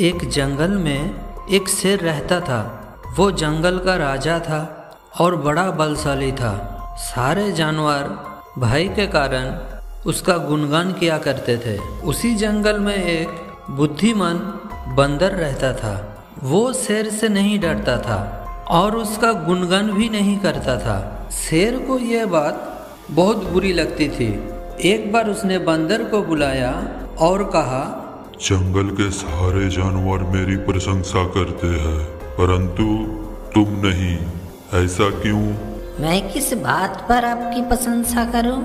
एक जंगल में एक शेर रहता था। वो जंगल का राजा था और बड़ा बलशाली था। सारे जानवर भय के कारण उसका गुणगान किया करते थे। उसी जंगल में एक बुद्धिमान बंदर रहता था। वो शेर से नहीं डरता था और उसका गुणगान भी नहीं करता था। शेर को यह बात बहुत बुरी लगती थी। एक बार उसने बंदर को बुलाया और कहा जंगल के सारे जानवर मेरी प्रशंसा करते हैं परंतु तुम नहीं। ऐसा क्यों? मैं किस बात पर आपकी प्रशंसा करूँ?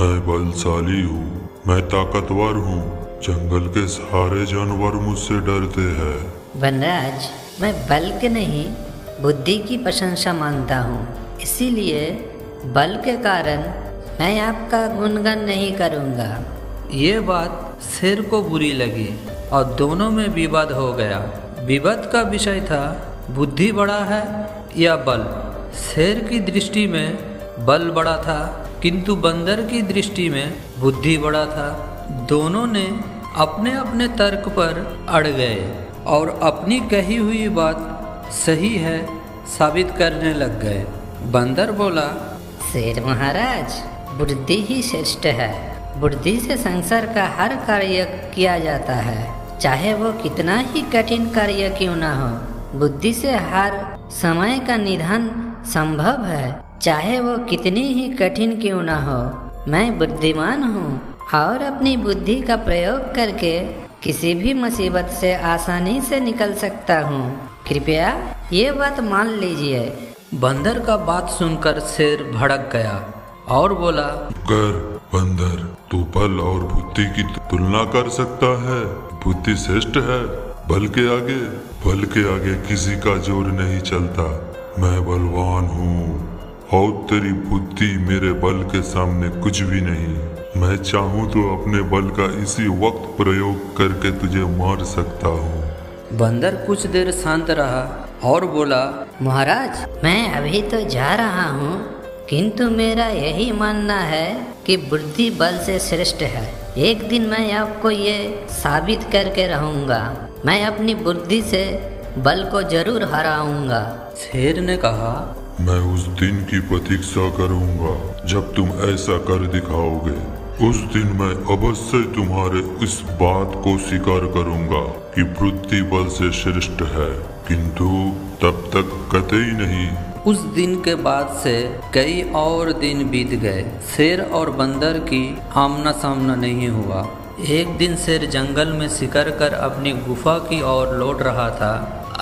मैं बलशाली हूँ मैं ताकतवर हूँ। जंगल के सारे जानवर मुझसे डरते हैं। वनराज मैं बल के नहीं बुद्धि की प्रशंसा मानता हूँ। इसीलिए बल के कारण मैं आपका गुणगान नहीं करूँगा। ये बात शेर को बुरी लगी और दोनों में विवाद हो गया। विवाद का विषय था, बुद्धि बड़ा है या बल? शेर की दृष्टि में बल बड़ा था, किंतु बंदर की दृष्टि में बुद्धि बड़ा था। दोनों ने अपने अपने तर्क पर अड़ गए और अपनी कही हुई बात सही है साबित करने लग गए। बंदर बोला, शेर महाराज, बुद्धि ही श्रेष्ठ है। बुद्धि से संसार का हर कार्य किया जाता है। चाहे वो कितना ही कठिन कार्य क्यों ना हो बुद्धि से हर समय का निधन संभव है। चाहे वो कितनी ही कठिन क्यों ना हो मैं बुद्धिमान हूँ और अपनी बुद्धि का प्रयोग करके किसी भी मुसीबत से आसानी से निकल सकता हूँ। कृपया ये बात मान लीजिए। बंदर का बात सुनकर शेर भड़क गया और बोला कर बंदर तू बल और बुद्धि की तुलना कर सकता है। बुद्धि श्रेष्ठ है, बल के आगे। बल के आगे किसी का ज़ोर नहीं चलता। मैं बलवान हूँ, और तेरी बुद्धि मेरे बल के सामने कुछ भी नहीं। मैं चाहूँ तो अपने बल का इसी वक्त प्रयोग करके तुझे मार सकता हूँ। बंदर कुछ देर शांत रहा और बोला, महाराज, मैं अभी तो जा रहा हूँ, किंतु मेरा यही मानना है कि बुद्धि बल से श्रेष्ठ है। एक दिन मैं आपको ये साबित करके रहूँगा। मैं अपनी बुद्धि से बल को ज़रूर हराऊँगा। शेर ने कहा मैं उस दिन की प्रतीक्षा करूँगा जब तुम ऐसा कर दिखाओगे। उस दिन मैं अवश्य तुम्हारे इस बात को स्वीकार करूँगा कि बुद्धि बल से श्रेष्ठ है। किंतु तब तक कतई नहीं। उस दिन के बाद से कई और दिन बीत गए। शेर और बंदर की आमना सामना नहीं हुआ। एक दिन शेर जंगल में शिकार कर अपनी गुफा की ओर लौट रहा था।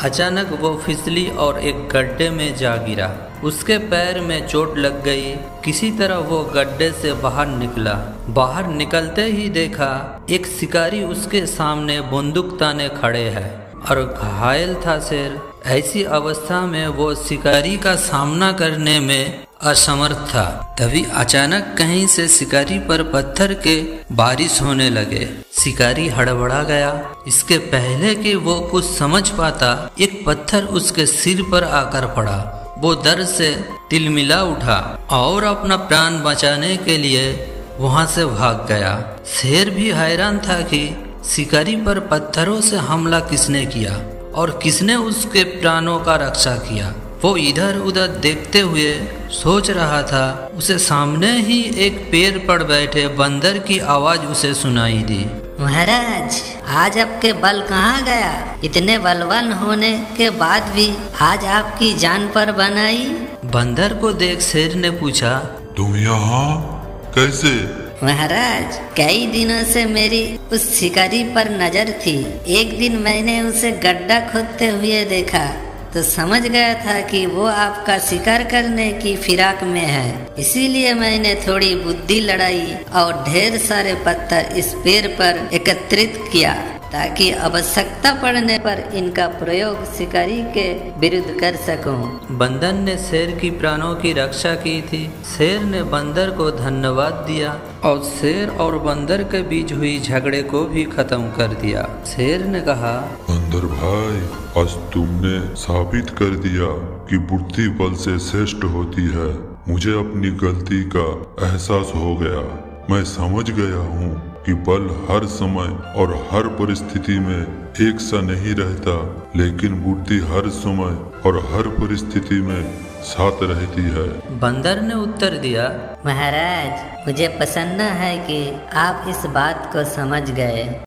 अचानक वो फिसली और एक गड्ढे में जा गिरा। उसके पैर में चोट लग गई। किसी तरह वो गड्ढे से बाहर निकला। बाहर निकलते ही देखा, एक शिकारी उसके सामने बंदूक ताने खड़े हैं और घायल था शेर। ऐसी अवस्था में वो शिकारी का सामना करने में असमर्थ था। तभी अचानक कहीं से शिकारी पर पत्थर के बारिश होने लगे। शिकारी हड़बड़ा गया। इसके पहले कि वो कुछ समझ पाता, एक पत्थर उसके सिर पर आकर पड़ा। वो दर्द से तिलमिला उठा और अपना प्राण बचाने के लिए वहाँ से भाग गया। शेर भी हैरान था कि शिकारी पर पत्थरों से हमला किसने किया। और किसने उसके प्राणों का रक्षा किया? वो इधर उधर देखते हुए सोच रहा था उसे सामने ही एक पेड़ पर बैठे बंदर की आवाज़ उसे सुनाई दी। महाराज आज आपके बल कहाँ गया? इतने बलवान होने के बाद भी आज आपकी जान पर बनाई? बंदर को देख शेर ने पूछा तुम यहाँ कैसे? महाराज, कई दिनों से मेरी उस शिकारी पर नज़र थी। एक दिन मैंने उसे गड्ढा खोदते हुए देखा तो समझ गया था कि वो आपका शिकार करने की फिराक में है। इसीलिए मैंने थोड़ी बुद्धि लड़ाई और ढेर सारे पत्थर इस पेड़ पर एकत्रित किया। ताकि आवश्यकता पड़ने पर इनका प्रयोग शिकारी के विरुद्ध कर सकूँ। बंदर ने शेर की प्राणों की रक्षा की थी। शेर ने बंदर को धन्यवाद दिया और शेर और बंदर के बीच हुई झगड़े को भी खत्म कर दिया। शेर ने कहा बंदर भाई आज तुमने साबित कर दिया कि बुद्धि बल से श्रेष्ठ होती है। मुझे अपनी गलती का एहसास हो गया। मैं समझ गया हूँ। कि बल हर समय और हर परिस्थिति में एक सा नहीं रहता, लेकिन बुद्धि हर समय और हर परिस्थिति में साथ रहती है। बंदर ने उत्तर दिया, महाराज, मुझे प्रसन्न है कि आप इस बात को समझ गए।